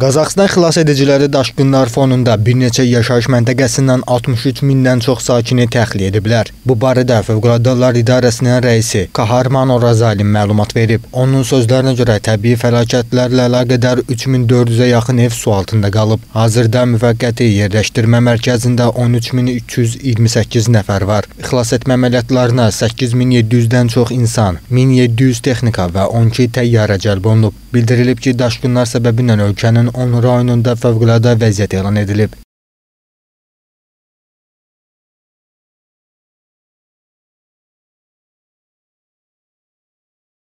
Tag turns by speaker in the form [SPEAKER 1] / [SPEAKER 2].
[SPEAKER 1] Qazaxıstan xilas ediciləri daşqınlar fonunda bir neçə yaşayış məntəqəsindən 63 mindən çox sakini təxliyə ediblər. Bu barədə Fövqəladə Hallar İdarəsinin rəisi Kaharman Orazalin məlumat verib. Onun sözlərinə görə təbii fəlakətlərlə əlaqədar 3400-ə yaxın ev su altında qalıb. Hazırda müvəqqəti yerləşdirmə mərkəzində 13328 nəfər var. Xilas etmə əməliyyatlarına 8700-dən çox insan, 1700 texnika və 12 təyyarə cəlb olunub. Bildirilib ki, daşqınlar səbəbilə ölkənin 10 rayonunda fövqəladə vəziyyət elan edilib.